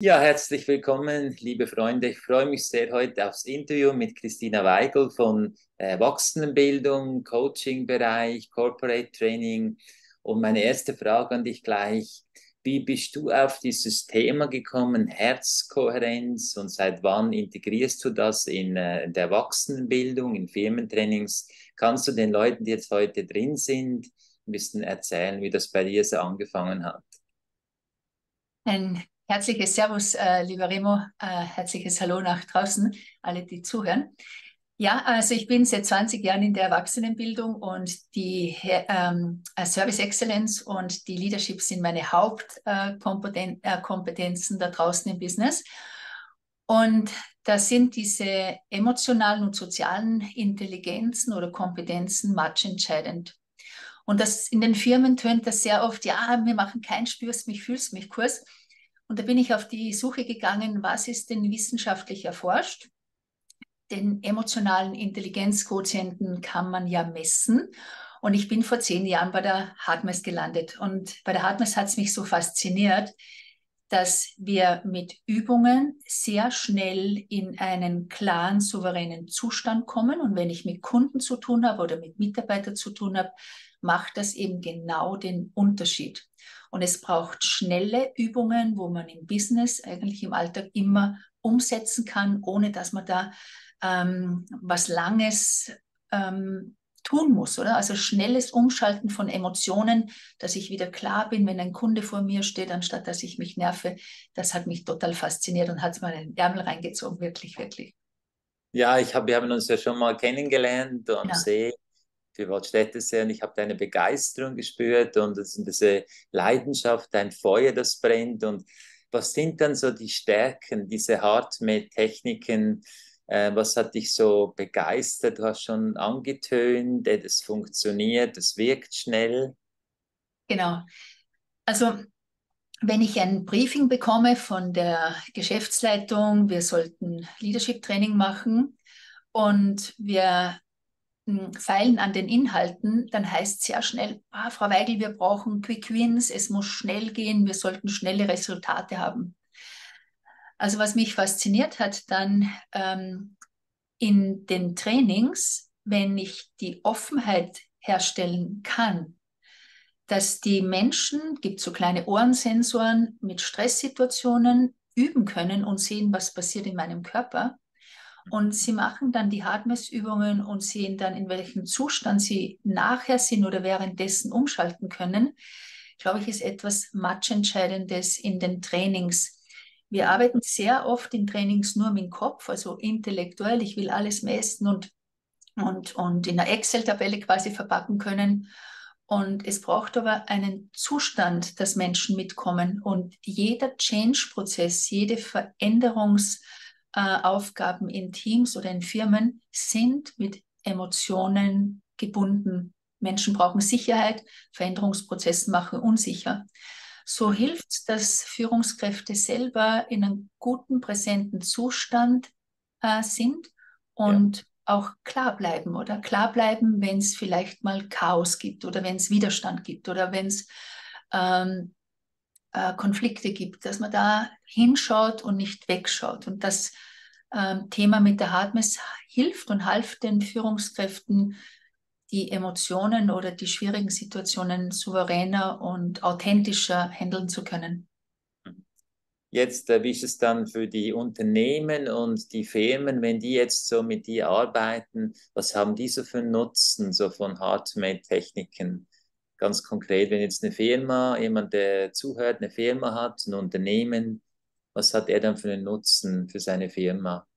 Ja, herzlich willkommen, liebe Freunde. Ich freue mich sehr heute aufs Interview mit Christina Weigel von äh, Erwachsenenbildung, Coaching-Bereich, Corporate Training. Und meine erste Frage an dich gleich. Wie bist du auf dieses Thema gekommen, Herzkohärenz, und seit wann integrierst du das in äh, der Erwachsenenbildung, in Firmentrainings? Kannst du den Leuten, die jetzt heute drin sind, ein bisschen erzählen, wie das bei dir so angefangen hat? Ein Herzliches Servus, äh, lieber Remo. Äh, herzliches Hallo nach draußen, alle, die zuhören. Ja, also ich bin seit 20 Jahren in der Erwachsenenbildung und die ähm, äh, Service Excellence und die Leadership sind meine Hauptkompetenzen äh, äh, da draußen im Business. Und da sind diese emotionalen und sozialen Intelligenzen oder Kompetenzen matchentscheidend. Und das in den Firmen tönt das sehr oft, ja, wir machen keinen Spürst mich, fühlst mich Kurs. Und da bin ich auf die Suche gegangen, was ist denn wissenschaftlich erforscht? Den emotionalen Intelligenzquotienten kann man ja messen. Und ich bin vor zehn Jahren bei der Hartmess gelandet. Und bei der Hartmess hat es mich so fasziniert, dass wir mit Übungen sehr schnell in einen klaren, souveränen Zustand kommen. Und wenn ich mit Kunden zu tun habe oder mit Mitarbeitern zu tun habe, macht das eben genau den Unterschied. Und es braucht schnelle Übungen, wo man im Business, eigentlich im Alltag immer umsetzen kann, ohne dass man da ähm, was Langes ähm, tun muss, oder? Also schnelles Umschalten von Emotionen, dass ich wieder klar bin, wenn ein Kunde vor mir steht, anstatt dass ich mich nerve. Das hat mich total fasziniert und hat mir den Ärmel reingezogen, wirklich, wirklich. Ja, ich hab, wir haben uns ja schon mal kennengelernt am ja. See für Waldstätte sehr und ich habe deine Begeisterung gespürt und diese Leidenschaft, dein Feuer, das brennt. Und was sind dann so die Stärken, diese Hardmate-Techniken? Äh, was hat dich so begeistert? Du hast schon angetönt, das funktioniert, das wirkt schnell. Genau. Also wenn ich ein Briefing bekomme von der Geschäftsleitung, wir sollten Leadership Training machen und wir feilen an den Inhalten, dann heißt sehr schnell, ah, Frau Weigel, wir brauchen Quick Wins, es muss schnell gehen, wir sollten schnelle Resultate haben. Also was mich fasziniert hat dann ähm, in den Trainings, wenn ich die Offenheit herstellen kann, dass die Menschen, gibt so kleine Ohrensensoren mit Stresssituationen üben können und sehen, was passiert in meinem Körper, und sie machen dann die Hardmess-Übungen und sehen dann, in welchem Zustand sie nachher sind oder währenddessen umschalten können, glaube ich, ist etwas matchentscheidendes in den Trainings. Wir arbeiten sehr oft in Trainings nur mit dem Kopf, also intellektuell. Ich will alles messen und, und, und in einer Excel-Tabelle quasi verpacken können. Und es braucht aber einen Zustand, dass Menschen mitkommen. Und jeder Change-Prozess, jede Veränderungs- äh, in Teams oder in Firmen sind mit Emotionen gebunden. Menschen brauchen Sicherheit, Veränderungsprozesse machen unsicher. So hilft es, dass Führungskräfte selber in einem guten, präsenten Zustand äh, sind und ja. auch klar bleiben oder klar bleiben, wenn es vielleicht mal Chaos gibt oder wenn es Widerstand gibt oder wenn es ähm, äh, Konflikte gibt, dass man da hinschaut und nicht wegschaut. Und das ähm, Thema mit der Hardmess hilft und half den Führungskräften, die Emotionen oder die schwierigen Situationen souveräner und authentischer handeln zu können. Jetzt, äh, wie ist es dann für die Unternehmen und die Firmen, wenn die jetzt so mit dir arbeiten, was haben die so für Nutzen, so von Hardmade-Techniken? Ganz konkret, wenn jetzt eine Firma, jemand, der zuhört, eine Firma hat, ein Unternehmen, was hat er dann für einen Nutzen für seine Firma?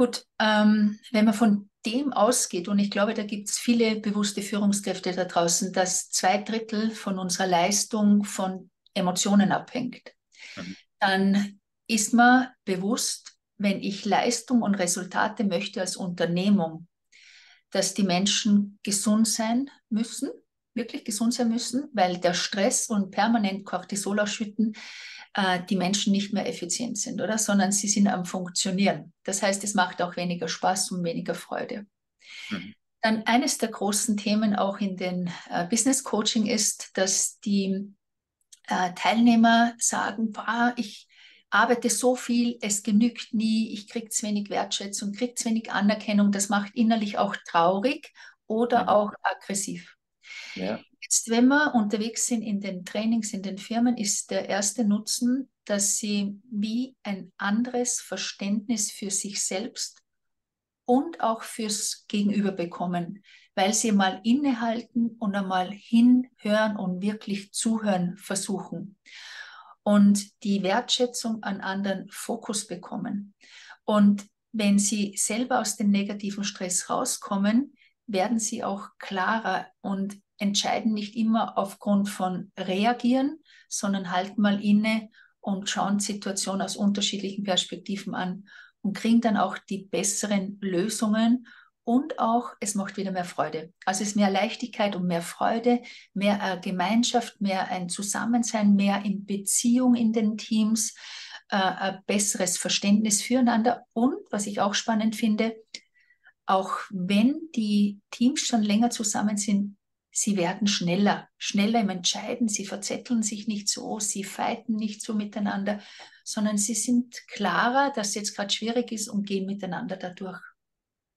Gut, ähm, wenn man von dem ausgeht, und ich glaube, da gibt es viele bewusste Führungskräfte da draußen, dass zwei Drittel von unserer Leistung von Emotionen abhängt, mhm. dann ist man bewusst, wenn ich Leistung und Resultate möchte als Unternehmung, dass die Menschen gesund sein müssen, wirklich gesund sein müssen, weil der Stress und permanent Cortisol ausschütten äh, die Menschen nicht mehr effizient sind, oder? Sondern sie sind am Funktionieren. Das heißt, es macht auch weniger Spaß und weniger Freude. Mhm. Dann eines der großen Themen auch in den äh, Business Coaching ist, dass die äh, Teilnehmer sagen, boah, ich arbeite so viel, es genügt nie, ich kriege zu wenig Wertschätzung, kriege zu wenig Anerkennung, das macht innerlich auch traurig oder mhm. auch aggressiv. Ja. Jetzt, wenn wir unterwegs sind in den Trainings, in den Firmen, ist der erste Nutzen, dass sie wie ein anderes Verständnis für sich selbst und auch fürs Gegenüber bekommen, weil sie mal innehalten und einmal hinhören und wirklich zuhören versuchen und die Wertschätzung an anderen Fokus bekommen. Und wenn sie selber aus dem negativen Stress rauskommen, werden sie auch klarer und entscheiden nicht immer aufgrund von reagieren, sondern halten mal inne und schauen Situationen aus unterschiedlichen Perspektiven an und kriegen dann auch die besseren Lösungen und auch es macht wieder mehr Freude. Also es ist mehr Leichtigkeit und mehr Freude, mehr äh, Gemeinschaft, mehr ein Zusammensein, mehr in Beziehung in den Teams, äh, ein besseres Verständnis füreinander und was ich auch spannend finde, auch wenn die Teams schon länger zusammen sind, sie werden schneller, schneller im Entscheiden, sie verzetteln sich nicht so, sie fighten nicht so miteinander, sondern sie sind klarer, dass es jetzt gerade schwierig ist und gehen miteinander dadurch.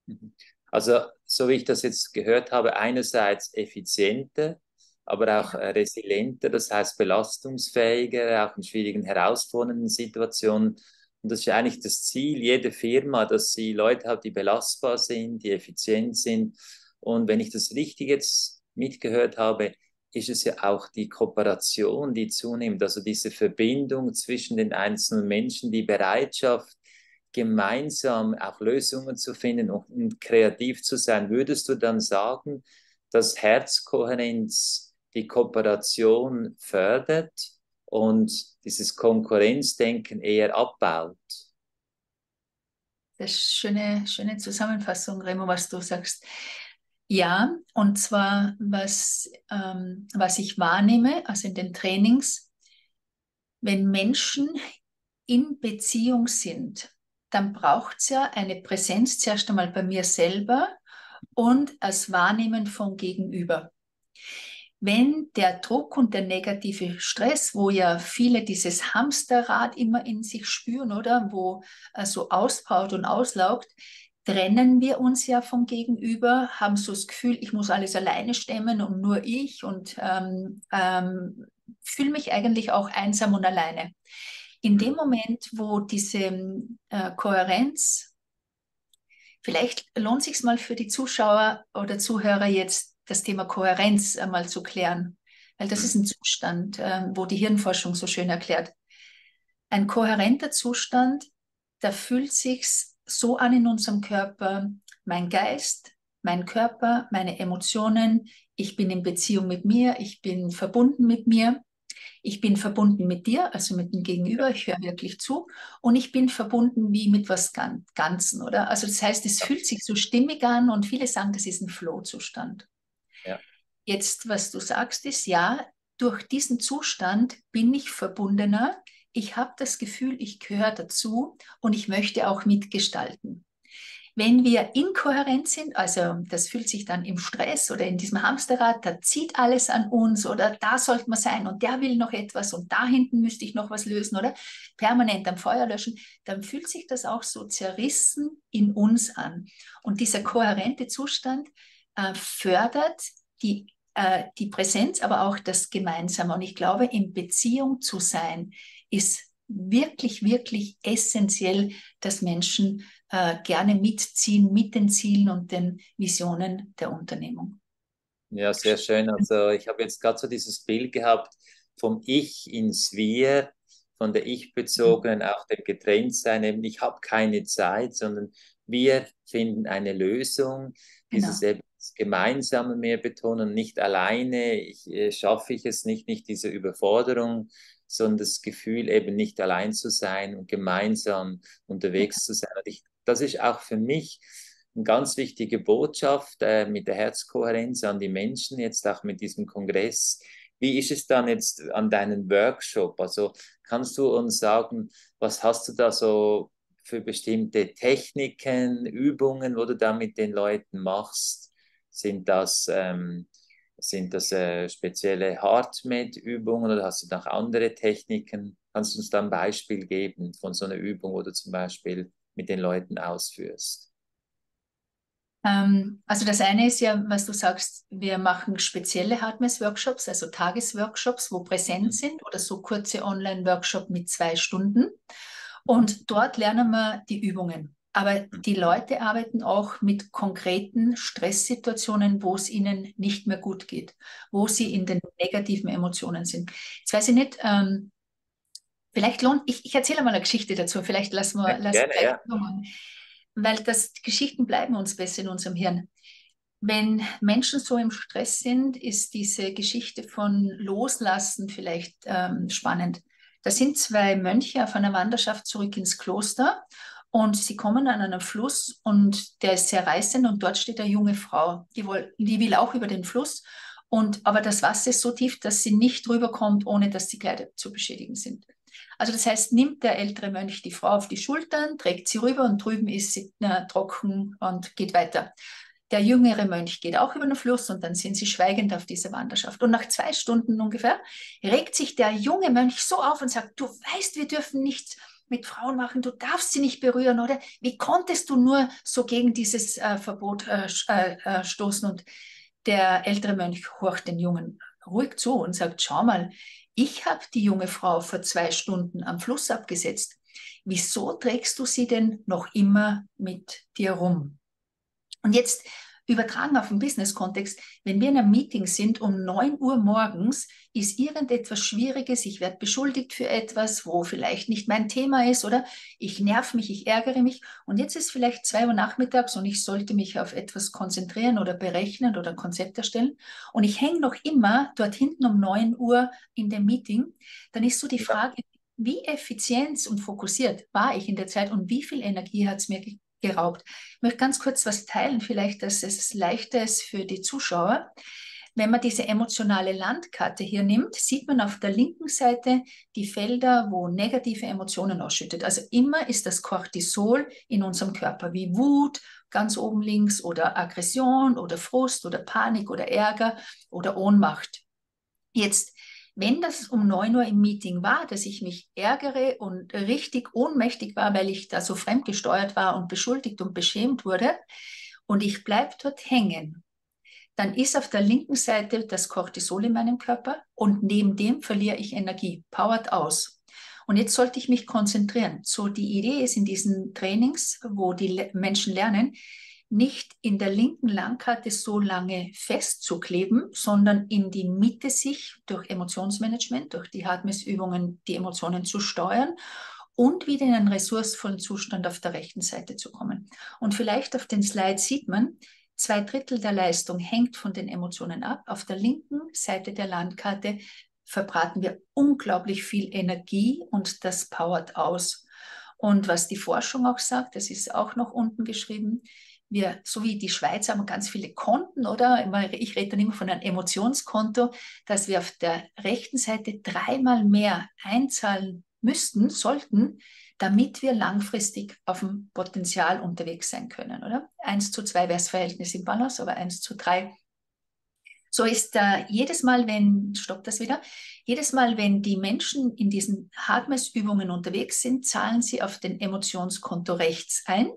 Mhm. Also, so wie ich das jetzt gehört habe, einerseits effizienter, aber auch äh, resilienter, das heißt belastungsfähiger, auch in schwierigen, herausfordernden Situationen. Und das ist eigentlich das Ziel jeder Firma, dass sie Leute hat, die belastbar sind, die effizient sind. Und wenn ich das richtig jetzt mitgehört habe, ist es ja auch die Kooperation, die zunimmt, also diese Verbindung zwischen den einzelnen Menschen, die Bereitschaft, gemeinsam auch Lösungen zu finden und kreativ zu sein. Würdest du dann sagen, dass Herzkohärenz die Kooperation fördert und dieses Konkurrenzdenken eher abbaut? Das ist eine schöne, schöne Zusammenfassung, Remo, was du sagst. Ja, und zwar, was, ähm, was ich wahrnehme, also in den Trainings, wenn Menschen in Beziehung sind, dann braucht es ja eine Präsenz zuerst einmal bei mir selber und das Wahrnehmen vom Gegenüber. Wenn der Druck und der negative Stress, wo ja viele dieses Hamsterrad immer in sich spüren, oder wo äh, so ausbaut und auslaugt, trennen wir uns ja vom Gegenüber, haben so das Gefühl, ich muss alles alleine stemmen und nur ich und ähm, ähm, fühle mich eigentlich auch einsam und alleine. In dem Moment, wo diese äh, Kohärenz, vielleicht lohnt sich mal für die Zuschauer oder Zuhörer jetzt das Thema Kohärenz einmal zu klären, weil das ist ein Zustand, äh, wo die Hirnforschung so schön erklärt. Ein kohärenter Zustand, da fühlt sich's so an in unserem Körper, mein Geist, mein Körper, meine Emotionen, ich bin in Beziehung mit mir, ich bin verbunden mit mir, ich bin verbunden mit dir, also mit dem Gegenüber, ich höre wirklich zu und ich bin verbunden wie mit was Ganzen, oder? Also das heißt, es fühlt sich so stimmig an und viele sagen, das ist ein Flow-Zustand. Jetzt, was du sagst, ist ja, durch diesen Zustand bin ich verbundener, ich habe das Gefühl, ich gehöre dazu und ich möchte auch mitgestalten. Wenn wir inkohärent sind, also das fühlt sich dann im Stress oder in diesem Hamsterrad, da zieht alles an uns oder da sollte man sein und der will noch etwas und da hinten müsste ich noch was lösen oder permanent am Feuer löschen, dann fühlt sich das auch so zerrissen in uns an. Und dieser kohärente Zustand äh, fördert die, äh, die Präsenz, aber auch das Gemeinsame. Und ich glaube, in Beziehung zu sein, ist wirklich, wirklich essentiell, dass Menschen äh, gerne mitziehen mit den Zielen und den Visionen der Unternehmung. Ja, sehr schön. Also ich habe jetzt gerade so dieses Bild gehabt vom Ich ins Wir, von der Ich-bezogenen, mhm. auch dem Getrenntsein. Eben, ich habe keine Zeit, sondern wir finden eine Lösung. Dieses genau. eben das Gemeinsame mehr betonen, nicht alleine, ich, äh, schaffe ich es nicht, nicht diese Überforderung, sondern das Gefühl, eben nicht allein zu sein und gemeinsam unterwegs zu sein. Und ich, das ist auch für mich eine ganz wichtige Botschaft äh, mit der Herzkohärenz an die Menschen, jetzt auch mit diesem Kongress. Wie ist es dann jetzt an deinem Workshop? Also kannst du uns sagen, was hast du da so für bestimmte Techniken, Übungen, wo du da mit den Leuten machst? Sind das ähm, Sind das äh, spezielle Heartmate-Übungen oder hast du noch andere Techniken? Kannst du uns da ein Beispiel geben von so einer Übung, wo du zum Beispiel mit den Leuten ausführst? Ähm, also das eine ist ja, was du sagst, wir machen spezielle Hardness-Workshops, also Tagesworkshops, wo präsent mhm. sind oder so kurze Online-Workshop mit zwei Stunden. Und dort lernen wir die Übungen. Aber mhm. die Leute arbeiten auch mit konkreten Stresssituationen, wo es ihnen nicht mehr gut geht, wo sie in den negativen Emotionen sind. Jetzt weiß ich nicht, ähm, vielleicht lohnt, ich, ich erzähle mal eine Geschichte dazu, vielleicht lassen wir, ja, lassen gerne, ja. weil das Geschichten bleiben uns besser in unserem Hirn. Wenn Menschen so im Stress sind, ist diese Geschichte von Loslassen vielleicht ähm, spannend. Da sind zwei Mönche auf einer Wanderschaft zurück ins Kloster und sie kommen an einen Fluss und der ist sehr reißend und dort steht eine junge Frau, die, will, die will auch über den Fluss. Und, aber das Wasser ist so tief, dass sie nicht rüberkommt, ohne dass die Kleider zu beschädigen sind. Also das heißt, nimmt der ältere Mönch die Frau auf die Schultern, trägt sie rüber und drüben ist sie äh, trocken und geht weiter. Der jüngere Mönch geht auch über den Fluss und dann sind sie schweigend auf dieser Wanderschaft. Und nach zwei Stunden ungefähr regt sich der junge Mönch so auf und sagt, du weißt, wir dürfen nichts mit Frauen machen, du darfst sie nicht berühren, oder? Wie konntest du nur so gegen dieses äh, Verbot äh, äh, äh, stoßen? Und der ältere Mönch horcht den Jungen ruhig zu und sagt, schau mal, ich habe die junge Frau vor zwei Stunden am Fluss abgesetzt. Wieso trägst du sie denn noch immer mit dir rum? Und jetzt Übertragen auf den Business-Kontext, wenn wir in einem Meeting sind um 9 Uhr morgens, ist irgendetwas Schwieriges, ich werde beschuldigt für etwas, wo vielleicht nicht mein Thema ist oder? Ich nerv mich, ich ärgere mich. Und jetzt ist vielleicht 2 Uhr nachmittags und ich sollte mich auf etwas konzentrieren oder berechnen oder ein Konzept erstellen. Und ich hänge noch immer dort hinten um 9 Uhr in dem Meeting, dann ist so die Frage, wie effizient und fokussiert war ich in der Zeit und wie viel Energie hat es mir geraubt. Ich möchte ganz kurz was teilen, vielleicht, dass es leichter ist für die Zuschauer. Wenn man diese emotionale Landkarte hier nimmt, sieht man auf der linken Seite die Felder, wo negative Emotionen ausschüttet. Also immer ist das Cortisol in unserem Körper, wie Wut ganz oben links oder Aggression oder Frust oder Panik oder Ärger oder Ohnmacht. Jetzt wenn das um 9 Uhr im Meeting war, dass ich mich ärgere und richtig ohnmächtig war, weil ich da so fremdgesteuert war und beschuldigt und beschämt wurde, und ich bleibe dort hängen, dann ist auf der linken Seite das Cortisol in meinem Körper und neben dem verliere ich Energie, powert aus. Und jetzt sollte ich mich konzentrieren. So die Idee ist in diesen Trainings, wo die Menschen lernen, nicht in der linken Landkarte so lange festzukleben, sondern in die Mitte sich durch Emotionsmanagement, durch die Hardness-Übungen die Emotionen zu steuern und wieder in einen ressourcevollen Zustand auf der rechten Seite zu kommen. Und vielleicht auf den Slides sieht man, zwei Drittel der Leistung hängt von den Emotionen ab. Auf der linken Seite der Landkarte verbraten wir unglaublich viel Energie und das powert aus. Und was die Forschung auch sagt, das ist auch noch unten geschrieben, wir, so wie die Schweiz, haben ganz viele Konten, oder? Ich rede dann immer von einem Emotionskonto, dass wir auf der rechten Seite dreimal mehr einzahlen müssten, sollten, damit wir langfristig auf dem Potenzial unterwegs sein können, oder? Eins zu zwei wäre das Verhältnis im Balance, aber eins zu drei. So ist äh, jedes Mal, wenn, stopp das wieder, jedes Mal, wenn die Menschen in diesen Hardmess-Übungen unterwegs sind, zahlen sie auf den Emotionskonto rechts ein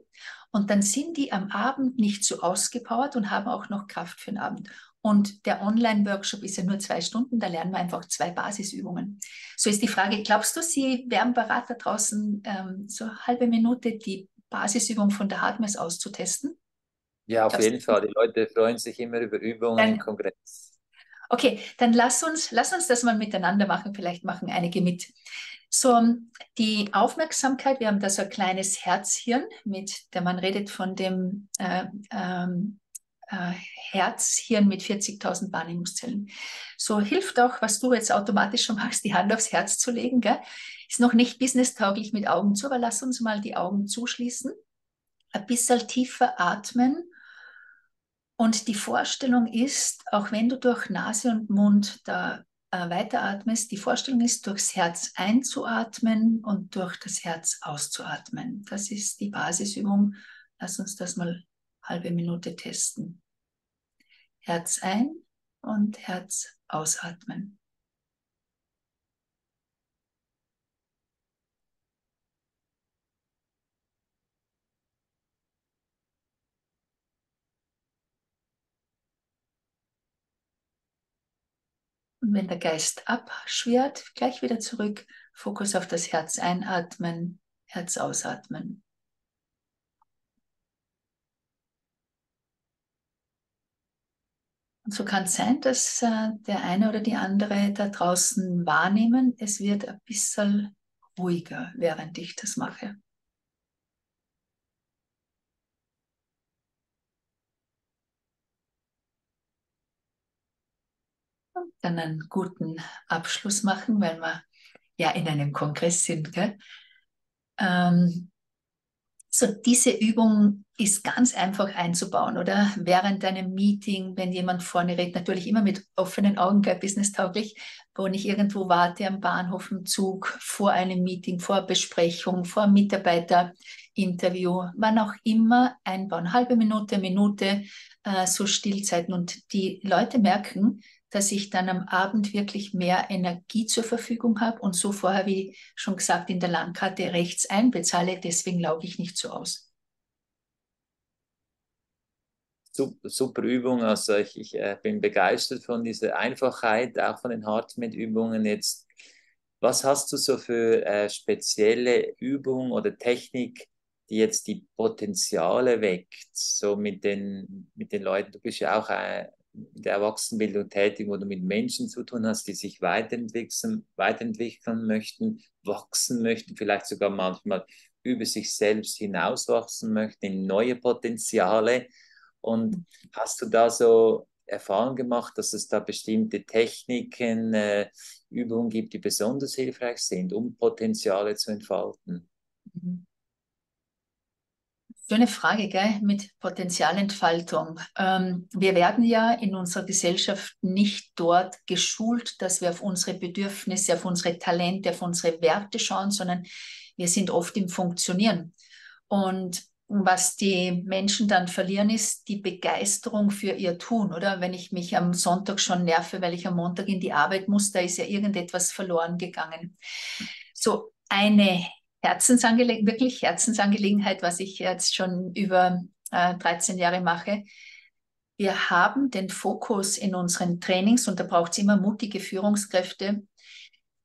und dann sind die am Abend nicht so ausgepowert und haben auch noch Kraft für den Abend. Und der Online-Workshop ist ja nur zwei Stunden, da lernen wir einfach zwei Basisübungen. So ist die Frage, glaubst du, Sie wären bereit, da draußen ähm, so eine halbe Minute die Basisübung von der Hardmess auszutesten? Ja, auf glaubst jeden Fall. Die Leute freuen sich immer über Übungen dann, im Kongress. Okay, dann lass uns, lass uns das mal miteinander machen. Vielleicht machen einige mit. So, die Aufmerksamkeit, wir haben da so ein kleines Herzhirn, mit der man redet von dem äh, ähm, äh, Herzhirn mit 40.000 Wahrnehmungszellen. So hilft auch, was du jetzt automatisch schon machst, die Hand aufs Herz zu legen. Gell? Ist noch nicht businesstauglich mit Augen zu, aber lass uns mal die Augen zuschließen. Ein bisschen tiefer atmen. Und die Vorstellung ist, auch wenn du durch Nase und Mund da äh, weiteratmest, die Vorstellung ist, durchs Herz einzuatmen und durch das Herz auszuatmen. Das ist die Basisübung. Lass uns das mal halbe Minute testen. Herz ein und Herz ausatmen. Und wenn der Geist abschwirrt, gleich wieder zurück, Fokus auf das Herz einatmen, Herz ausatmen. Und so kann es sein, dass äh, der eine oder die andere da draußen wahrnehmen, es wird ein bisschen ruhiger, während ich das mache. Dann einen guten Abschluss machen, weil wir ja in einem Kongress sind. Gell? Ähm, so diese Übung ist ganz einfach einzubauen, oder? Während einem Meeting, wenn jemand vorne redet, natürlich immer mit offenen Augen, gell, businesstauglich, wo ich irgendwo warte am Bahnhof, im Zug, vor einem Meeting, vor Besprechung, vor Mitarbeiterinterview, wann auch immer einbauen. Halbe Minute, Minute, äh, so Stillzeiten. Und die Leute merken, dass ich dann am Abend wirklich mehr Energie zur Verfügung habe und so vorher, wie schon gesagt, in der Landkarte rechts einbezahle. Deswegen lauge ich nicht so aus. Super, Übung. Also ich, ich äh, bin begeistert von dieser Einfachheit, auch von den Heartmate-Übungen jetzt. Was hast du so für äh, spezielle Übungen oder Technik, die jetzt die Potenziale weckt, so mit den, mit den Leuten? Du bist ja auch äh, der Erwachsenenbildung tätig, wo du mit Menschen zu tun hast, die sich weiterentwickeln, weiterentwickeln möchten, wachsen möchten, vielleicht sogar manchmal über sich selbst hinauswachsen möchten, in neue Potenziale. Und hast du da so Erfahrung gemacht, dass es da bestimmte Techniken, äh, Übungen gibt, die besonders hilfreich sind, um Potenziale zu entfalten? Mhm. Schöne Frage, gell? Mit Potenzialentfaltung. Ähm, wir werden ja in unserer Gesellschaft nicht dort geschult, dass wir auf unsere Bedürfnisse, auf unsere Talente, auf unsere Werte schauen, sondern wir sind oft im Funktionieren. Und was die Menschen dann verlieren, ist die Begeisterung für ihr Tun, oder? Wenn ich mich am Sonntag schon nerve, weil ich am Montag in die Arbeit muss, da ist ja irgendetwas verloren gegangen. So eine Herzensangelegenheit, wirklich Herzensangelegenheit, was ich jetzt schon über äh, 13 Jahre mache. Wir haben den Fokus in unseren Trainings und da braucht es immer mutige Führungskräfte,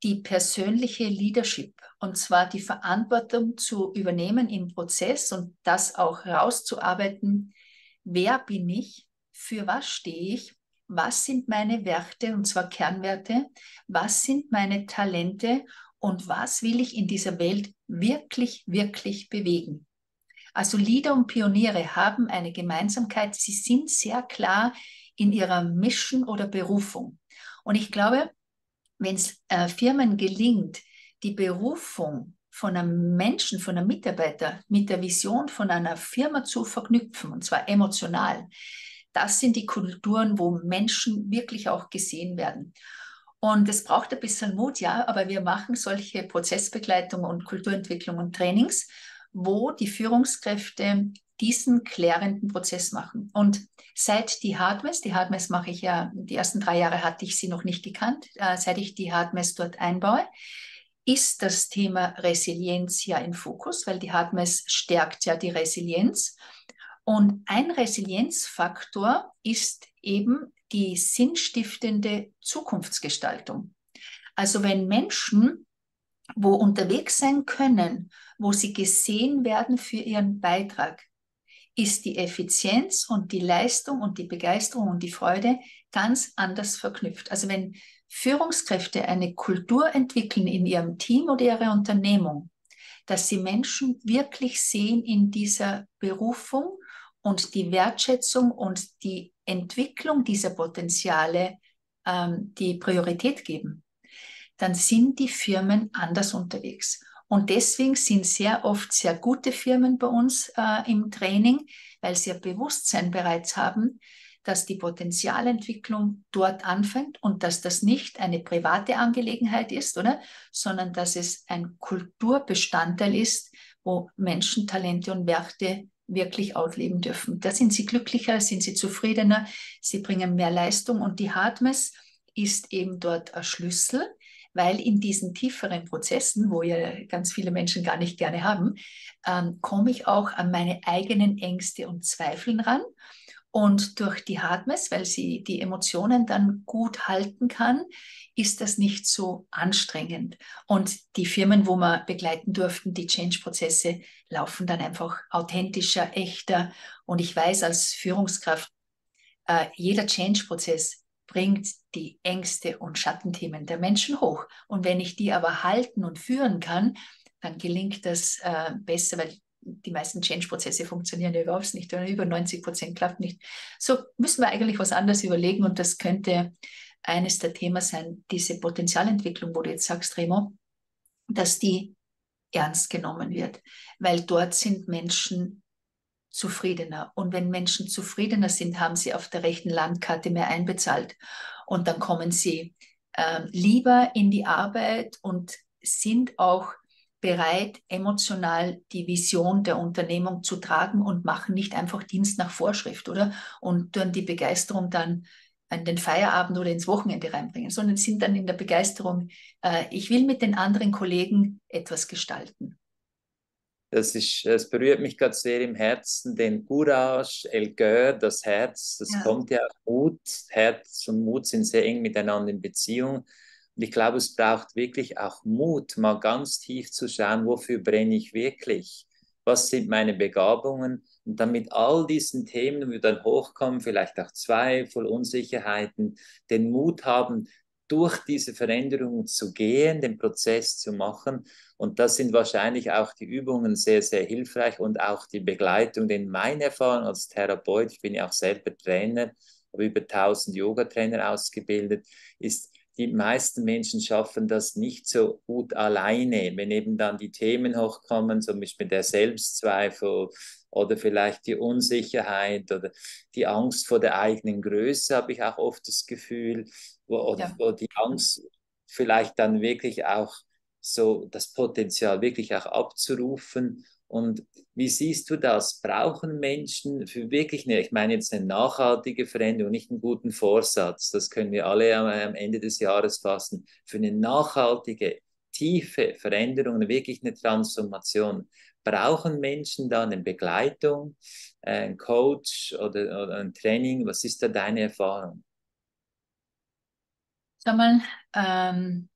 die persönliche Leadership und zwar die Verantwortung zu übernehmen im Prozess und das auch rauszuarbeiten. Wer bin ich? Für was stehe ich? Was sind meine Werte und zwar Kernwerte? Was sind meine Talente und was will ich in dieser Welt wirklich, wirklich bewegen. Also Leader und Pioniere haben eine Gemeinsamkeit, sie sind sehr klar in ihrer Mission oder Berufung. Und ich glaube, wenn es äh, Firmen gelingt, die Berufung von einem Menschen, von einem Mitarbeiter mit der Vision von einer Firma zu verknüpfen, und zwar emotional, das sind die Kulturen, wo Menschen wirklich auch gesehen werden. Und es braucht ein bisschen Mut, ja, aber wir machen solche Prozessbegleitung und Kulturentwicklung und Trainings, wo die Führungskräfte diesen klärenden Prozess machen. Und seit die Hardmess, die Hardmess mache ich ja, die ersten drei Jahre hatte ich sie noch nicht gekannt, äh, seit ich die Hardmess dort einbaue, ist das Thema Resilienz ja im Fokus, weil die Hardmess stärkt ja die Resilienz. Und ein Resilienzfaktor ist eben die sinnstiftende Zukunftsgestaltung. Also wenn Menschen wo unterwegs sein können, wo sie gesehen werden für ihren Beitrag, ist die Effizienz und die Leistung und die Begeisterung und die Freude ganz anders verknüpft. Also wenn Führungskräfte eine Kultur entwickeln in ihrem Team oder ihrer Unternehmung, dass sie Menschen wirklich sehen in dieser Berufung und die Wertschätzung und die Entwicklung dieser Potenziale ähm, die Priorität geben, dann sind die Firmen anders unterwegs. Und deswegen sind sehr oft sehr gute Firmen bei uns äh, im Training, weil sie ein Bewusstsein bereits haben, dass die Potenzialentwicklung dort anfängt und dass das nicht eine private Angelegenheit ist, oder? Sondern dass es ein Kulturbestandteil ist, wo Menschen, Talente und Werte wirklich ausleben dürfen. Da sind sie glücklicher, sind sie zufriedener, sie bringen mehr Leistung und die Hardness ist eben dort ein Schlüssel, weil in diesen tieferen Prozessen, wo ja ganz viele Menschen gar nicht gerne haben, ähm, komme ich auch an meine eigenen Ängste und Zweifeln ran. Und durch die Hardness, weil sie die Emotionen dann gut halten kann, ist das nicht so anstrengend. Und die Firmen, wo wir begleiten durften, die Change-Prozesse, laufen dann einfach authentischer, echter. Und ich weiß als Führungskraft, äh, jeder Change-Prozess bringt die Ängste und Schattenthemen der Menschen hoch. Und wenn ich die aber halten und führen kann, dann gelingt das äh, besser, weil die meisten Change-Prozesse funktionieren ja überhaupt nicht oder über 90 Prozent klappt nicht. So müssen wir eigentlich was anderes überlegen und das könnte eines der Themen sein, diese Potenzialentwicklung, wo du jetzt sagst, Remo, dass die ernst genommen wird, weil dort sind Menschen zufriedener. Und wenn Menschen zufriedener sind, haben sie auf der rechten Landkarte mehr einbezahlt. Und dann kommen sie äh, lieber in die Arbeit und sind auch bereit, emotional die Vision der Unternehmung zu tragen und machen nicht einfach Dienst nach Vorschrift, oder? Und dann die Begeisterung dann an den Feierabend oder ins Wochenende reinbringen, sondern sind dann in der Begeisterung, äh, ich will mit den anderen Kollegen etwas gestalten. Das, ist, das berührt mich gerade sehr im Herzen, denn Courage, El Gör, das Herz, das ja. kommt ja auch Mut. Herz und Mut sind sehr eng miteinander in Beziehung. Und ich glaube, es braucht wirklich auch Mut, mal ganz tief zu schauen, wofür brenne ich wirklich? Was sind meine Begabungen? Und dann mit all diesen Themen, die dann hochkommen, vielleicht auch Zweifel, Unsicherheiten, den Mut haben, durch diese Veränderungen zu gehen, den Prozess zu machen. Und das sind wahrscheinlich auch die Übungen sehr, sehr hilfreich und auch die Begleitung. Denn meine Erfahrung als Therapeut, ich bin ja auch selber Trainer, habe über 1000 Yoga-Trainer ausgebildet, ist, die meisten Menschen schaffen das nicht so gut alleine. Wenn eben dann die Themen hochkommen, zum Beispiel der Selbstzweifel oder vielleicht die Unsicherheit oder die Angst vor der eigenen Größe, habe ich auch oft das Gefühl, wo, ja. wo die Angst vielleicht dann wirklich auch so das Potenzial wirklich auch abzurufen. Und wie siehst du das? Brauchen Menschen für wirklich eine, ich meine jetzt eine nachhaltige Veränderung, nicht einen guten Vorsatz, das können wir alle am Ende des Jahres fassen, für eine nachhaltige, tiefe Veränderung, wirklich eine Transformation, brauchen Menschen da eine Begleitung, ein Coach oder, oder ein Training? Was ist da deine Erfahrung? Sag mal, ähm,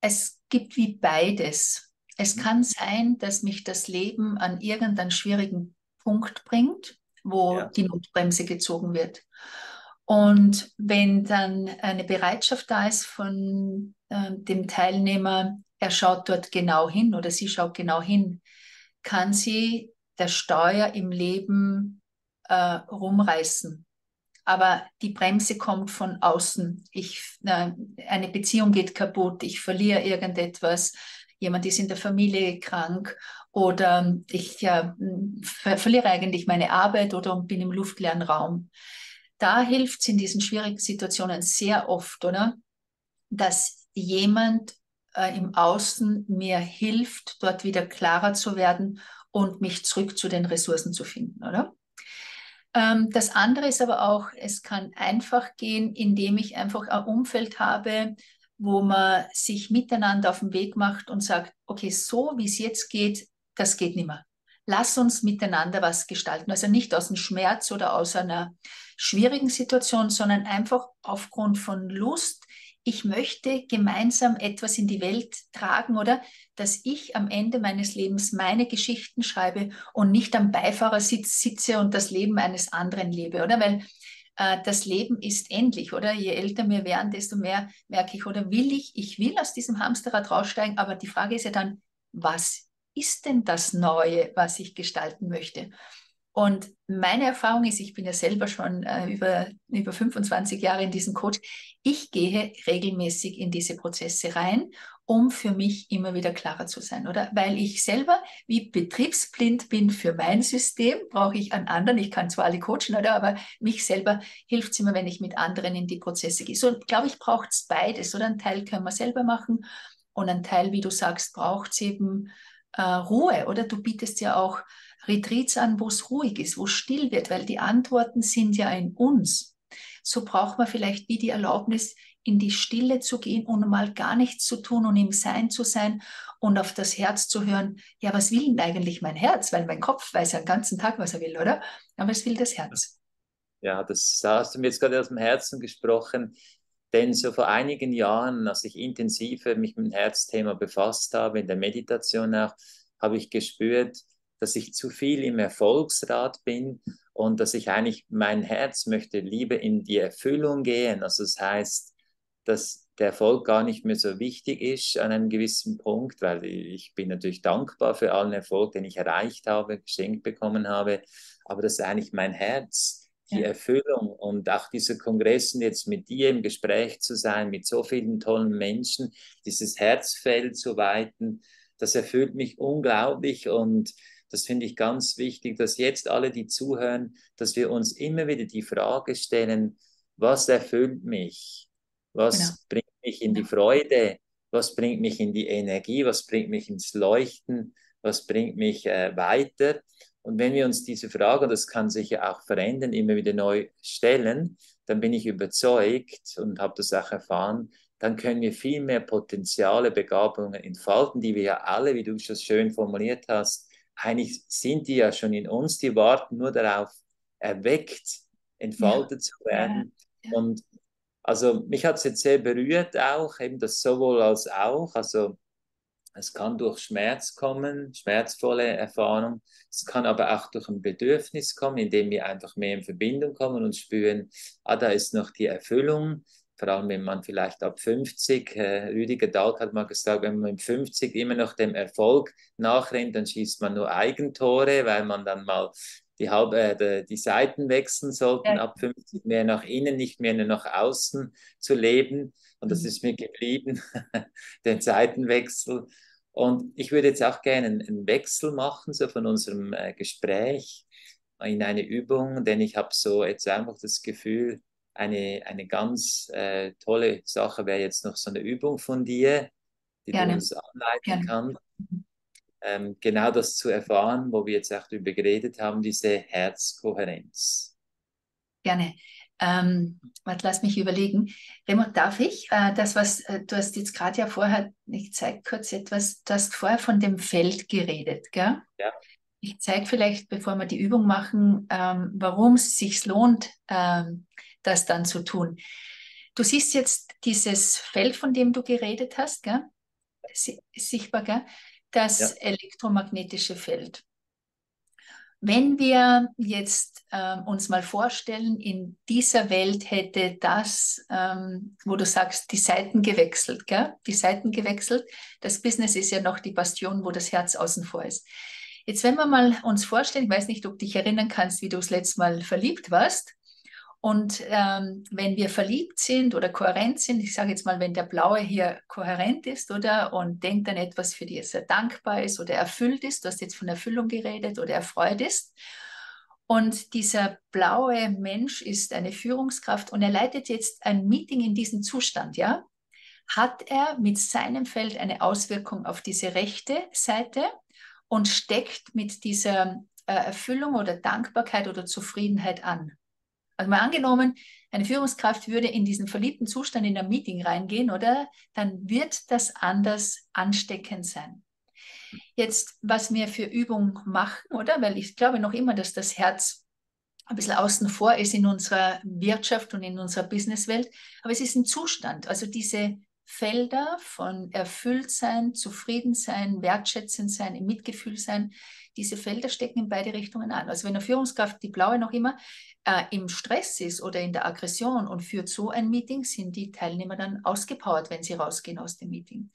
es gibt wie beides. Es mhm. kann sein, dass mich das Leben an irgendeinen schwierigen Punkt bringt, wo ja. die Notbremse gezogen wird. Und wenn dann eine Bereitschaft da ist von äh, dem Teilnehmer, er schaut dort genau hin oder sie schaut genau hin, kann sie der Steuer im Leben äh, rumreißen aber die Bremse kommt von außen. Ich, äh, eine Beziehung geht kaputt, ich verliere irgendetwas, jemand ist in der Familie krank oder ich äh, ver verliere eigentlich meine Arbeit oder bin im luftleeren Raum. Da hilft es in diesen schwierigen Situationen sehr oft, oder? Dass jemand äh, im Außen mir hilft, dort wieder klarer zu werden und mich zurück zu den Ressourcen zu finden, oder? Ähm, das andere ist aber auch, es kann einfach gehen, indem ich einfach ein Umfeld habe, wo man sich miteinander auf den Weg macht und sagt, okay, so wie es jetzt geht, das geht nicht mehr. Lass uns miteinander was gestalten. Also nicht aus dem Schmerz oder aus einer schwierigen Situation, sondern einfach aufgrund von Lust, ich möchte gemeinsam etwas in die Welt tragen oder dass ich am Ende meines Lebens meine Geschichten schreibe und nicht am Beifahrersitz sitze und das Leben eines anderen lebe, oder? Weil äh, das Leben ist endlich, oder? Je älter wir werden, desto mehr merke ich, oder will ich, ich will aus diesem Hamsterrad raussteigen, aber die Frage ist ja dann, was ist denn das Neue, was ich gestalten möchte? Und meine Erfahrung ist, ich bin ja selber schon äh, über, über 25 Jahre in diesem Coach, ich gehe regelmäßig in diese Prozesse rein, um für mich immer wieder klarer zu sein, oder? Weil ich selber wie betriebsblind bin für mein System, brauche ich an anderen, ich kann zwar alle coachen, oder? Aber mich selber hilft es immer, wenn ich mit anderen in die Prozesse gehe. So, glaube ich, braucht es beides, oder? Ein Teil können wir selber machen und ein Teil, wie du sagst, braucht es eben äh, Ruhe, oder? Du bietest ja auch Retreats an, wo es ruhig ist, wo still wird, weil die Antworten sind ja in uns. So braucht man vielleicht wie die Erlaubnis, in die Stille zu gehen und mal gar nichts zu tun und im Sein zu sein und auf das Herz zu hören, ja, was will denn eigentlich mein Herz? Weil mein Kopf weiß ja den ganzen Tag, was er will, oder? Aber es will das Herz. Ja, das hast du mir jetzt gerade aus dem Herzen gesprochen. Denn so vor einigen Jahren, als ich intensiver mich mit dem Herzthema befasst habe, in der Meditation auch, habe ich gespürt, dass ich zu viel im Erfolgsrat bin und dass ich eigentlich mein Herz möchte lieber in die Erfüllung gehen. Also das heißt, dass der Erfolg gar nicht mehr so wichtig ist an einem gewissen Punkt, weil ich bin natürlich dankbar für allen Erfolg, den ich erreicht habe, geschenkt bekommen habe, aber das ist eigentlich mein Herz, die ja. Erfüllung und auch diese Kongressen jetzt mit dir im Gespräch zu sein, mit so vielen tollen Menschen, dieses Herzfeld zu weiten, das erfüllt mich unglaublich und das finde ich ganz wichtig, dass jetzt alle, die zuhören, dass wir uns immer wieder die Frage stellen, was erfüllt mich? Was genau. bringt mich in die. Freude? Was bringt mich in die Energie? Was bringt mich ins Leuchten? Was bringt mich äh, weiter? Und wenn wir uns diese Frage, das kann sich ja auch verändern, immer wieder neu stellen, dann bin ich überzeugt und habe das auch erfahren, dann können wir viel mehr Potenziale, Begabungen entfalten, die wir ja alle, wie du schon schön formuliert hast, eigentlich sind die ja schon in uns, die warten nur darauf, erweckt, entfaltet ja. zu werden. Ja. Ja. Und also mich hat es jetzt sehr berührt auch, eben das sowohl als auch. Also es kann durch Schmerz kommen, schmerzvolle Erfahrung. Es kann aber auch durch ein Bedürfnis kommen, indem wir einfach mehr in Verbindung kommen und spüren, ah, da ist noch die Erfüllung. Vor allem, wenn man vielleicht ab 50, äh, Rüdiger Dahlk hat mal gesagt, wenn man mit 50 immer noch dem Erfolg nachrennt, dann schießt man nur Eigentore, weil man dann mal die, halbe, äh, die Seiten wechseln sollten, ja. ab 50 mehr nach innen, nicht mehr nur nach außen zu leben. Und das mhm. ist mir geblieben, den Seitenwechsel. Und ich würde jetzt auch gerne einen, Wechsel machen, so von unserem äh, Gespräch in eine Übung, denn ich habe so jetzt einfach das Gefühl, eine, eine ganz äh, tolle Sache wäre jetzt noch so eine Übung von dir, die Gerne. du uns anleiten kannst ähm, genau das zu erfahren, wo wir jetzt auch darüber geredet haben, diese Herzkohärenz. Gerne. Ähm, warte, lass mich überlegen. Remo, darf ich? Äh, das, was äh, du hast jetzt gerade ja vorher, ich zeige kurz etwas, du hast vorher von dem Feld geredet, gell? Ja. Ich zeige vielleicht, bevor wir die Übung machen, ähm, warum es sich lohnt, ähm, das dann zu tun. Du siehst jetzt dieses Feld, von dem du geredet hast, gell? sichtbar, gell? Das ja. elektromagnetische Feld. Wenn wir jetzt äh, uns mal vorstellen, in dieser Welt hätte das, ähm, wo du sagst, die Seiten gewechselt, gell? die Seiten gewechselt. Das Business ist ja noch die Bastion, wo das Herz außen vor ist. Jetzt, wenn wir mal uns vorstellen, ich weiß nicht, ob du dich erinnern kannst, wie du das letzte Mal verliebt warst, und ähm, wenn wir verliebt sind oder kohärent sind, ich sage jetzt mal, wenn der Blaue hier kohärent ist, oder und denkt an etwas, für das er dankbar ist oder erfüllt ist, du hast jetzt von Erfüllung geredet oder erfreut ist. Und dieser blaue Mensch ist eine Führungskraft und er leitet jetzt ein Meeting in diesem Zustand, ja? Hat er mit seinem Feld eine Auswirkung auf diese rechte Seite und steckt mit dieser äh, Erfüllung oder Dankbarkeit oder Zufriedenheit an? Also mal angenommen, eine Führungskraft würde in diesen verliebten Zustand in ein Meeting reingehen, oder? Dann wird das anders ansteckend sein. Jetzt, was wir für Übung machen, oder? Weil ich glaube noch immer, dass das Herz ein bisschen außen vor ist in unserer Wirtschaft und in unserer Businesswelt. Aber es ist ein Zustand. Also diese Felder von Erfülltsein, Zufriedensein, Wertschätzendsein, im Mitgefühlsein, diese Felder stecken in beide Richtungen an. Also wenn eine Führungskraft, die blaue noch immer, äh, im Stress ist oder in der Aggression und führt so ein Meeting, sind die Teilnehmer dann ausgepowert, wenn sie rausgehen aus dem Meeting.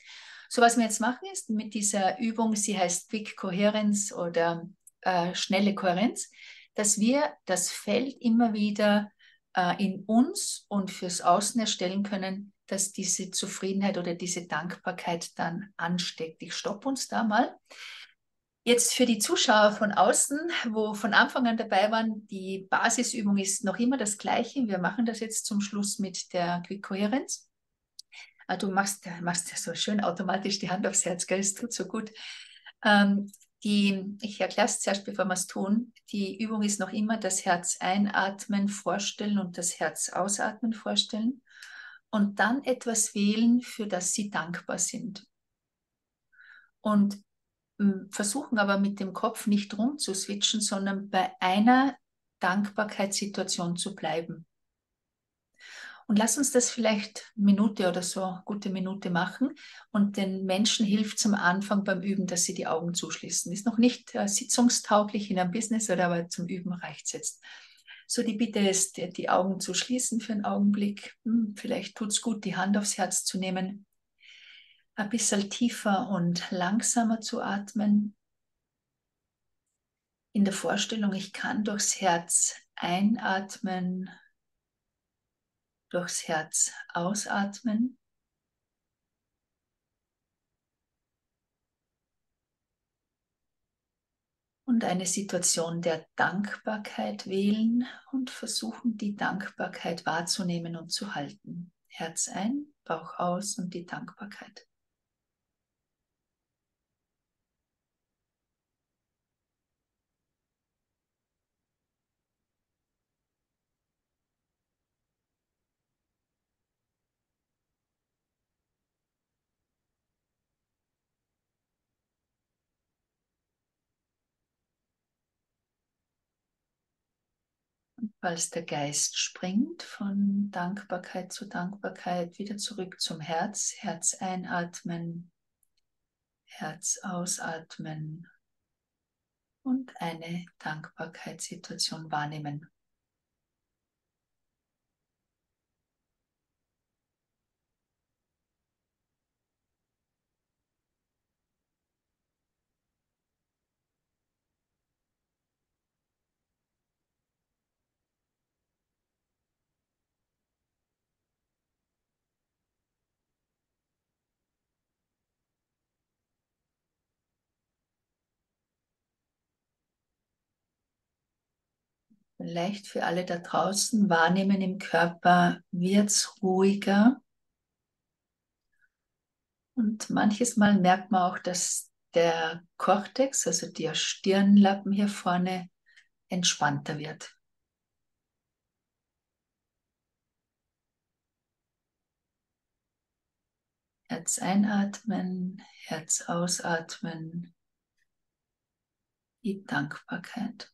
So, was wir jetzt machen ist mit dieser Übung, sie heißt Quick Coherence oder äh, schnelle Kohärenz, dass wir das Feld immer wieder äh, in uns und fürs Außen erstellen können, dass diese Zufriedenheit oder diese Dankbarkeit dann ansteckt. Ich stoppe uns da mal. Jetzt für die Zuschauer von außen, wo von Anfang an dabei waren, die Basisübung ist noch immer das gleiche. Wir machen das jetzt zum Schluss mit der Quick-Kohärenz. Ah, du machst, machst ja so schön automatisch die Hand aufs Herz, gell? Es tut so gut. Ähm, die, ich erkläre es zuerst, bevor wir es tun. Die Übung ist noch immer das Herz einatmen, vorstellen und das Herz ausatmen, vorstellen. Und dann etwas wählen, für das Sie dankbar sind. Und versuchen aber mit dem Kopf nicht rumzuswitchen, sondern bei einer Dankbarkeitssituation zu bleiben. Und lass uns das vielleicht eine Minute oder so, gute Minute machen. Und den Menschen hilft zum Anfang beim Üben, dass sie die Augen zuschließen. Ist noch nicht äh, sitzungstauglich in einem Business, oder aber zum Üben reicht es jetzt. So, die Bitte ist, die Augen zu schließen für einen Augenblick. Hm, vielleicht tut es gut, die Hand aufs Herz zu nehmen. Ein bisschen tiefer und langsamer zu atmen. In der Vorstellung, ich kann durchs Herz einatmen durchs Herz ausatmen. Und eine Situation der Dankbarkeit wählen und versuchen, die Dankbarkeit wahrzunehmen und zu halten. Herz ein, Bauch aus und die Dankbarkeit. Falls der Geist springt von Dankbarkeit zu Dankbarkeit, wieder zurück zum Herz. Herz einatmen, Herz ausatmen und eine Dankbarkeitssituation wahrnehmen. Vielleicht für alle da draußen wahrnehmen im Körper wird es ruhiger. Und manches Mal merkt man auch, dass der Kortex, also der Stirnlappen hier vorne, entspannter wird. Herz einatmen, Herz ausatmen, die Dankbarkeit.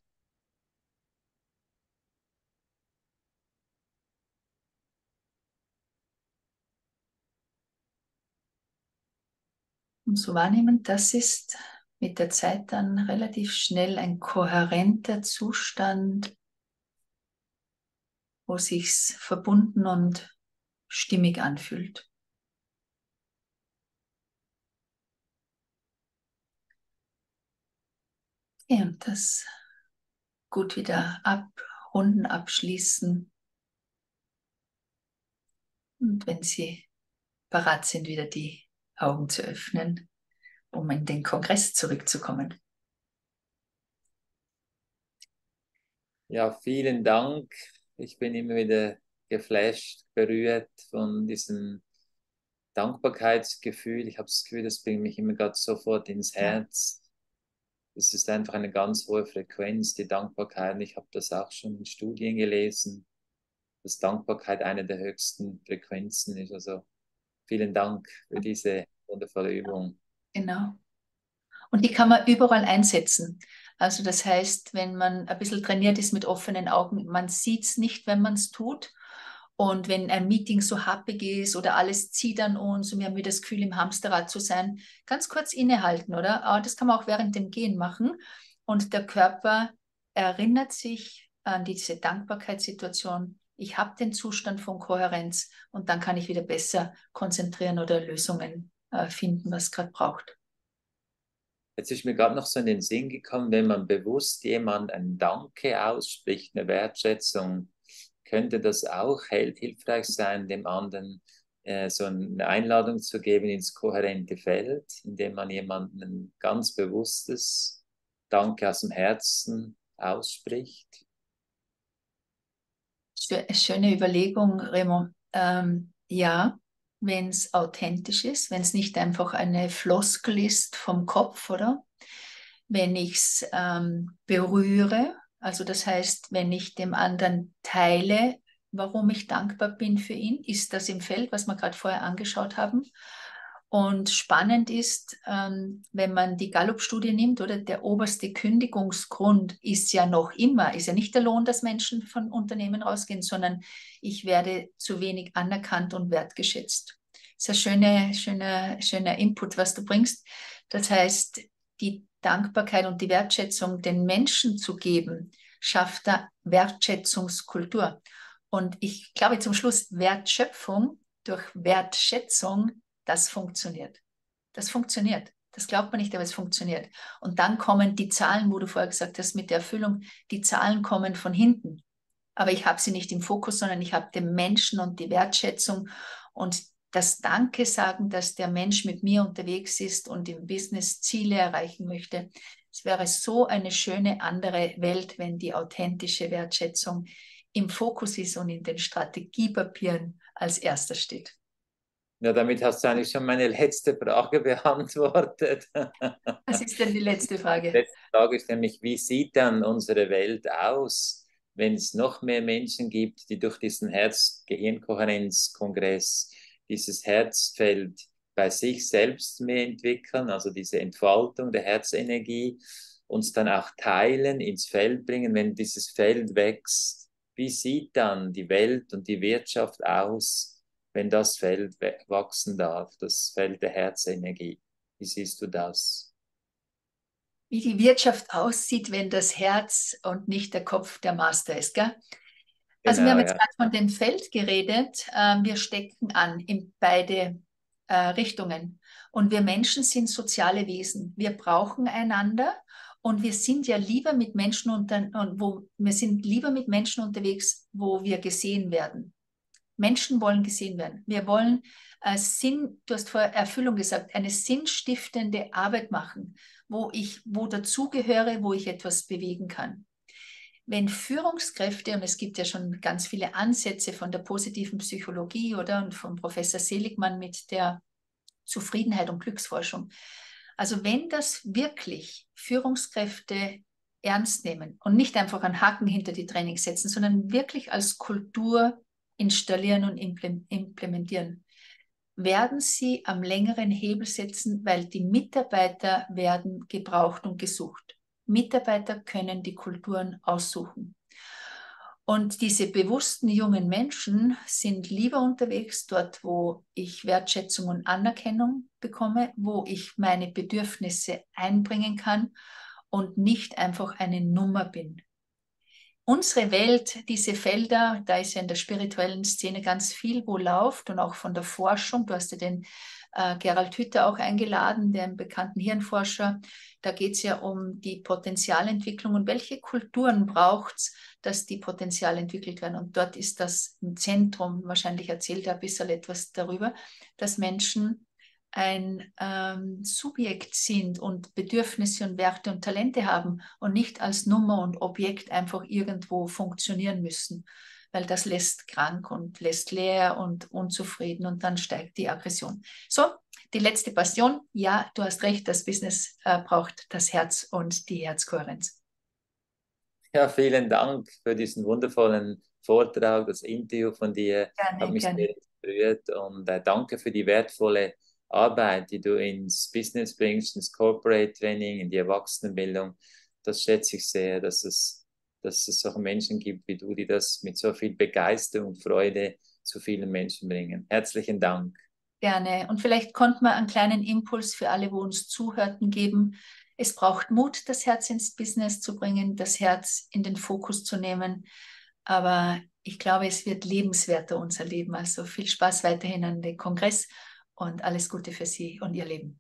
Und so wahrnehmen, das ist mit der Zeit dann relativ schnell ein kohärenter Zustand, wo sich's verbunden und stimmig anfühlt. Ja, und das gut wieder abrunden, abschließen. Und wenn Sie parat sind, wieder die Augen zu öffnen, um in den Kongress zurückzukommen. Ja, vielen Dank. Ich bin immer wieder geflasht, berührt von diesem Dankbarkeitsgefühl. Ich habe das Gefühl, das bringt mich immer gerade sofort ins Herz. Es ist einfach eine ganz hohe Frequenz, die Dankbarkeit. Ich habe das auch schon in Studien gelesen, dass Dankbarkeit eine der höchsten Frequenzen ist. Also Vielen Dank für diese wundervolle Übung. Genau. Und die kann man überall einsetzen. Also das heißt, wenn man ein bisschen trainiert ist mit offenen Augen, man sieht es nicht, wenn man es tut. Und wenn ein Meeting so happig ist oder alles zieht an uns und wir haben wieder das Gefühl, im Hamsterrad zu sein, ganz kurz innehalten, oder? Aber das kann man auch während dem Gehen machen. Und der Körper erinnert sich an diese Dankbarkeitssituation ich habe den Zustand von Kohärenz und dann kann ich wieder besser konzentrieren oder Lösungen äh, finden, was gerade braucht. Jetzt ist mir gerade noch so in den Sinn gekommen, wenn man bewusst jemand ein Danke ausspricht, eine Wertschätzung, könnte das auch hilfreich sein, dem anderen äh, so eine Einladung zu geben ins kohärente Feld, indem man jemandem ein ganz bewusstes Danke aus dem Herzen ausspricht schöne Überlegung, Remo. Ähm, ja, wenn es authentisch ist, wenn es nicht einfach eine Floskel ist vom Kopf, oder? wenn ich es ähm, berühre, also das heißt, wenn ich dem anderen teile, warum ich dankbar bin für ihn, ist das im Feld, was wir gerade vorher angeschaut haben. Und spannend ist, ähm, wenn man die Gallup-Studie nimmt, oder der oberste Kündigungsgrund ist ja noch immer, ist ja nicht der Lohn, dass Menschen von Unternehmen rausgehen, sondern ich werde zu wenig anerkannt und wertgeschätzt. Das ist ein schöner, schöner, schöner Input, was du bringst. Das heißt, die Dankbarkeit und die Wertschätzung den Menschen zu geben, schafft da Wertschätzungskultur. Und ich glaube zum Schluss, Wertschöpfung durch Wertschätzung das funktioniert. Das funktioniert. Das glaubt man nicht, aber es funktioniert. Und dann kommen die Zahlen, wo du vorher gesagt hast, mit der Erfüllung, die Zahlen kommen von hinten. Aber ich habe sie nicht im Fokus, sondern ich habe den Menschen und die Wertschätzung und das Danke sagen, dass der Mensch mit mir unterwegs ist und im Business Ziele erreichen möchte. Es wäre so eine schöne andere Welt, wenn die authentische Wertschätzung im Fokus ist und in den Strategiepapieren als erster steht. Ja, damit hast du eigentlich schon meine letzte Frage beantwortet. Was ist denn die letzte Frage? Die letzte Frage ist nämlich, wie sieht dann unsere Welt aus, wenn es noch mehr Menschen gibt, die durch diesen Herz-Gehirn-Kohärenz-Kongress dieses Herzfeld bei sich selbst mehr entwickeln, also diese Entfaltung der Herzenergie, uns dann auch teilen, ins Feld bringen, wenn dieses Feld wächst. Wie sieht dann die Welt und die Wirtschaft aus, wenn das Feld wachsen darf, das Feld der Herzenergie. Wie siehst du das? Wie die Wirtschaft aussieht, wenn das Herz und nicht der Kopf der Master ist, gell? Also genau, wir haben jetzt ja. gerade von dem Feld geredet. Ähm, wir stecken an in beide äh, Richtungen. Und wir Menschen sind soziale Wesen. Wir brauchen einander und wir sind ja lieber mit Menschen unter, wo wir sind lieber mit Menschen unterwegs, wo wir gesehen werden. Menschen wollen gesehen werden. Wir wollen äh, Sinn, du hast vorher Erfüllung gesagt, eine sinnstiftende Arbeit machen, wo ich, wo dazugehöre, wo ich etwas bewegen kann. Wenn Führungskräfte, und es gibt ja schon ganz viele Ansätze von der positiven Psychologie oder und von Professor Seligmann mit der Zufriedenheit und Glücksforschung. Also wenn das wirklich Führungskräfte ernst nehmen und nicht einfach einen Haken hinter die Trainings setzen, sondern wirklich als Kultur installieren und implementieren, werden sie am längeren Hebel setzen, weil die Mitarbeiter werden gebraucht und gesucht. Mitarbeiter können die Kulturen aussuchen. Und diese bewussten jungen Menschen sind lieber unterwegs dort, wo ich Wertschätzung und Anerkennung bekomme, wo ich meine Bedürfnisse einbringen kann und nicht einfach eine Nummer bin unsere Welt, diese Felder, da ist ja in der spirituellen Szene ganz viel, wo läuft und auch von der Forschung. Du hast ja den äh, Gerald Hütter auch eingeladen, den bekannten Hirnforscher. Da geht es ja um die Potenzialentwicklung und welche Kulturen braucht es, dass die Potenziale entwickelt werden. Und dort ist das im Zentrum, wahrscheinlich erzählt er ein bisschen etwas darüber, dass Menschen ein ähm, Subjekt sind und Bedürfnisse und Werte und Talente haben und nicht als Nummer und Objekt einfach irgendwo funktionieren müssen, weil das lässt krank und lässt leer und unzufrieden und dann steigt die Aggression. So, die letzte Passion. Ja, du hast recht, das Business äh, braucht das Herz und die Herzkohärenz. Ja, vielen Dank für diesen wundervollen Vortrag, das Interview von dir. Gerne, Hat mich gerne. sehr inspiriert und äh, danke für die wertvolle Arbeit, die du ins Business bringst, ins Corporate Training, in die Erwachsenenbildung, das schätze ich sehr, dass es, dass es solche Menschen gibt wie du, die das mit so viel Begeisterung und Freude zu vielen Menschen bringen. Herzlichen Dank. Gerne. Und vielleicht konnte man einen kleinen Impuls für alle, wo uns zuhörten, geben. Es braucht Mut, das Herz ins Business zu bringen, das Herz in den Fokus zu nehmen. Aber ich glaube, es wird lebenswerter unser Leben. Also viel Spaß weiterhin an den Kongress und alles Gute für Sie und Ihr Leben.